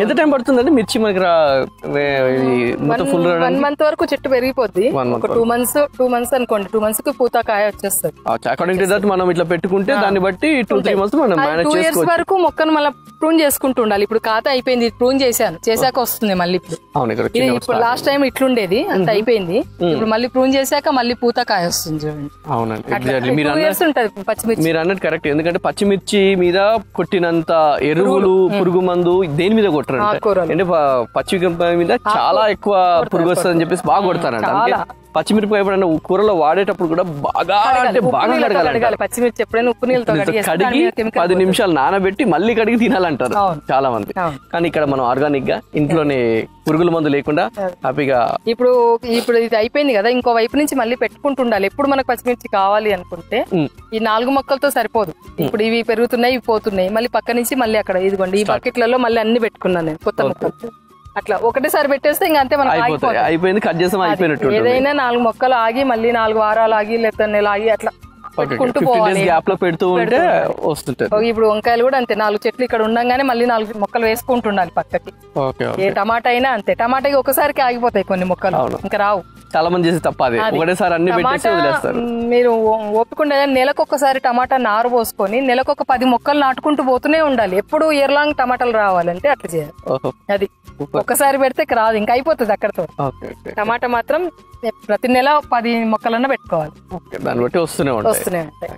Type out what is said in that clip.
ఎంత టైం పడుతుందండి మిర్చి మనకి మొత్తం ఫుల్ వన్ మంత్ వరకు చెట్టు పెరిగిపోద్ది. ఒక టూ మంత్స్ టూ మంత్స్ అనుకోండి. టూ మంత్స్కి పూత కాయ వచ్చేస్తుంది. అకార్డింగ్ టు దట్ మనం ఇట్లా పెట్టుకుంటే దాన్ని బట్టి టూ త్రీ మంత్స్ మనం మేనేజ్ టూ ఇయర్స్ వరకు మొక్కను మళ్ళీ ప్రూన్ చేసుకుంటూ ఉండాలి. ఇప్పుడు ఖాతా అయిపోయింది ప్రూన్ చేశాను. చేశాక వస్తుంది మళ్ళీ ఇప్పుడు. ఇది ఇప్పుడు లాస్ట్ టైం ఇట్లుండేది అంత అయిపోయింది. ఇప్పుడు మళ్ళీ ప్రూన్ చేశాక మళ్ళీ పూత కాయ వస్తుంది చూడండి. అవునండి మీరు పచ్చిమిర్చి. మీరు అన్నట్టు కరెక్ట్ ఎందుకంటే పచ్చిమిర్చి మీద కొట్టినంత ఎరువులు పురుగు మందు దేని మీద ఆకుకూరలు. అంటే ప- పచ్చిమిరపకాయ మీద చాలా ఎక్కువ పురుగు వస్తుందని చెప్పేసి బాగా కొడతారంట. పచ్చిమిరపకాయ ఎప్పుడైనా కూరలో వాడేటప్పుడు కూడా బాగా అంటే బాగా కడగాలి పచ్చిమిర్చి ఎప్పుడైనా ఉప్పు నీళ్ళతో కడిగి పది నిమిషాలు నానబెట్టి మళ్ళీ కడిగి తినాలంటారు. చాలా మంది. కానీ ఇక్కడ మనం ఆర్గానిక్గా ఇంట్లోనే పురుగుల మందు లేకుండా హ్యాపీగా ఇప్పుడు ఇప్పుడు ఇది అయిపోయింది కదా ఇంకో వైపు నుంచి మళ్ళీ పెట్టుకుంటుండాలి. ఎప్పుడు మనకు పచ్చిమిర్చి కావాలి అనుకుంటే. ఈ నాలుగు మొక్కలతో సరిపోదు. ఇప్పుడు ఇవి పెరుగుతున్నాయి ఇవి పోతున్నాయి. మళ్ళీ పక్క నుంచి మళ్ళీ అక్కడ ఇదిగోండి ఈ బకెట్లలో మళ్ళీ అన్ని పెట్టుకున్నాను నేను కొత్త మొక్కలు. అట్లా ఒకటేసారి పెట్టేస్తే ఇంకా అంతే మనకు అయిపోయింది కట్ చేసాం అయిపోయినట్టు. ఏదైనా నాలుగు మొక్కలు ఆగి మళ్ళీ నాలుగు వారాలు ఆగి లేకపోతే నెల ఆగి అట్లా పెట్టుకుంటూ పోవాలి. డేస్ గ్యాప్లో పెడుతూ ఉంటే వస్తుంటది ఓ, ఇప్పుడు వంకాయలు కూడా అంతే. నాలుగు చెట్లు ఇక్కడ ఉండగానే మళ్ళీ నాలుగు మొక్కలు వేసుకుంటుండాలి పక్కకి. ఏ టమాటా అయినా అంతే. టమాటాకి ఒకసారికి ఆగిపోతాయి కొన్ని మొక్కలు. ఇంకా రావు. చాలా మంది చేసి తప్ప అది. ఒకటేసారి అన్ని పెట్టేసి వదిలేస్తారు. మీరు ఓపికండే నెలకు ఒకసారి టమాటా నారు పోసుకొని నెలకు ఒక పది మొక్కలు నాటుకుంటూ పోతూనే ఉండాలి. ఎప్పుడు ఇయర్ లాంగ్ టమాటాలు రావాలంటే అట్లా చేయాలి. అది. ఒక్కసారి పెడితే రాదు. ఇంకా అయిపోతుంది అక్కడతో. టమాటా మాత్రం ప్రతి నెల పది మొక్కలన్నా పెట్టుకోవాలి. దాన్ని బట్టి వస్తూనే ఉంటాయి. వస్తూనే ఉంటాయి.